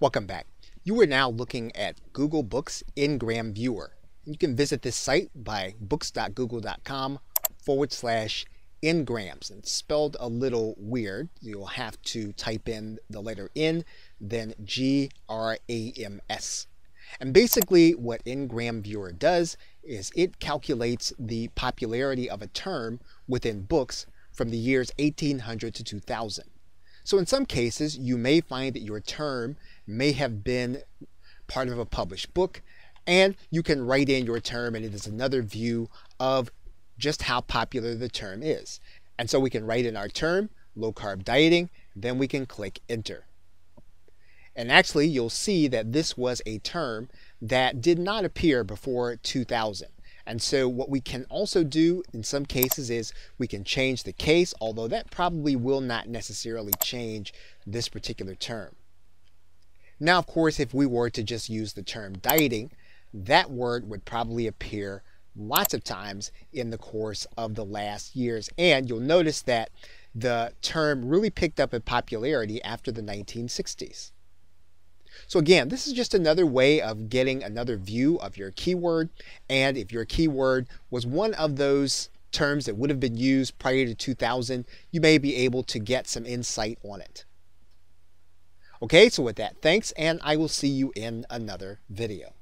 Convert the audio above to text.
Welcome back. You are now looking at Google Books Ngram Viewer. You can visit this site by books.google.com forward slash ngrams. It's spelled a little weird. You'll have to type in the letter N, then G R A M S. And basically, what Ngram Viewer does is it calculates the popularity of a term within books from the years 1800 to 2000. So in some cases, you may find that your term may have been part of a published book, and you can write in your term, and it is another view of just how popular the term is. And so we can write in our term, low carb dieting, then we can click enter. And actually, you'll see that this was a term that did not appear before 2000. And so what we can also do in some cases is we can change the case, although that probably will not necessarily change this particular term. Now, of course, if we were to just use the term dieting, that word would probably appear lots of times in the course of the last years. And you'll notice that the term really picked up in popularity after the 1960s. So again, this is just another way of getting another view of your keyword. And if your keyword was one of those terms that would have been used prior to 2000, you may be able to get some insight on it. Okay, so with that, thanks, and I will see you in another video.